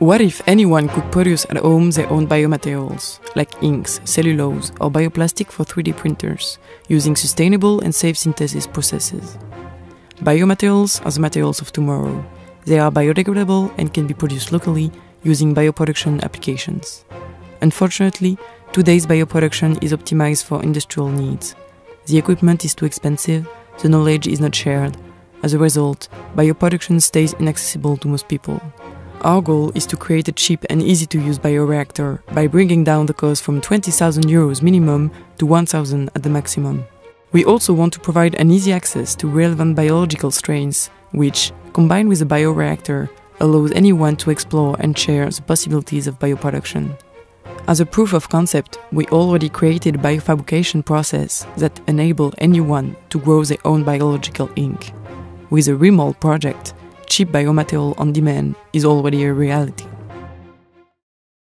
What if anyone could produce at home their own biomaterials, like inks, cellulose, or bioplastic for 3D printers, using sustainable and safe synthesis processes? Biomaterials are the materials of tomorrow. They are biodegradable and can be produced locally using bioproduction applications. Unfortunately, today's bioproduction is optimized for industrial needs. The equipment is too expensive, the knowledge is not shared. As a result, bioproduction stays inaccessible to most people. Our goal is to create a cheap and easy to use bioreactor by bringing down the cost from 20,000 euros minimum to 1,000 at the maximum. We also want to provide an easy access to relevant biological strains, which, combined with a bioreactor, allows anyone to explore and share the possibilities of bioproduction. As a proof of concept, we already created a biofabrication process that enabled anyone to grow their own biological ink. With a remold project, cheap biomaterial on demand is already a reality.